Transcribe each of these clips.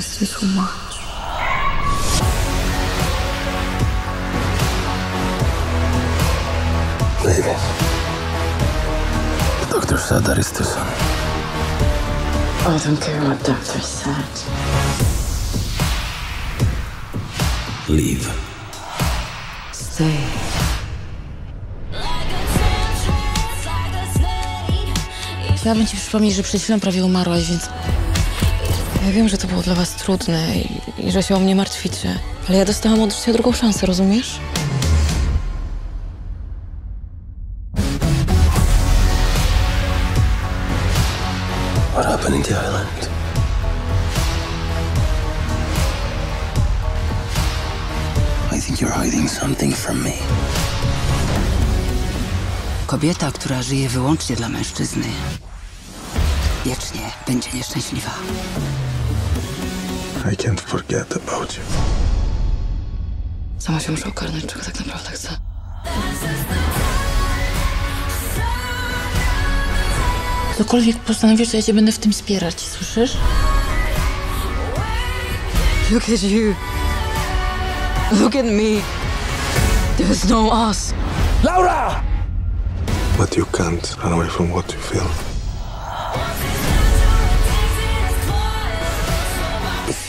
you so much. Leave it. The doctor said that is too soon. I don't care what doctor said. Leave. Stay. Chciałabym ci przypomnieć, że przed chwilą prawie umarłaś, więc... Ja wiem, że to było dla was trudne i, i że się o mnie martwicie, ale ja dostałam od życia drugą szansę, rozumiesz? What happened in the island? I think you're hiding something from me. Kobieta, która żyje wyłącznie dla mężczyzny, wiecznie będzie nieszczęśliwa. I can't forget about you. Sama się muszę ogarnąć, czego tak naprawdę chcę. Cokolwiek postanowisz, to ja cię będę w tym wspierać, słyszysz? Look at you. Look at me. There's no us. Laura! But you can't run away from what you feel.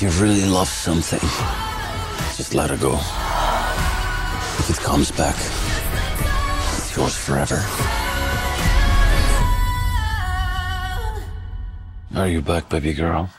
If you really love something, just let it go. If it comes back, it's yours forever. Are you back, baby girl?